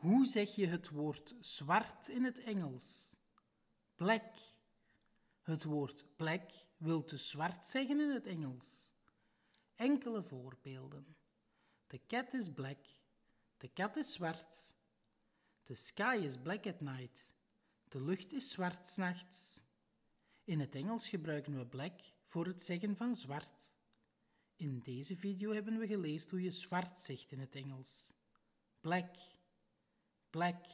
Hoe zeg je het woord zwart in het Engels? Black. Het woord black wil te zwart zeggen in het Engels. Enkele voorbeelden. The cat is black. De kat is zwart. The sky is black at night. De lucht is zwart s'nachts. In het Engels gebruiken we black voor het zeggen van zwart. In deze video hebben we geleerd hoe je zwart zegt in het Engels. Black, black.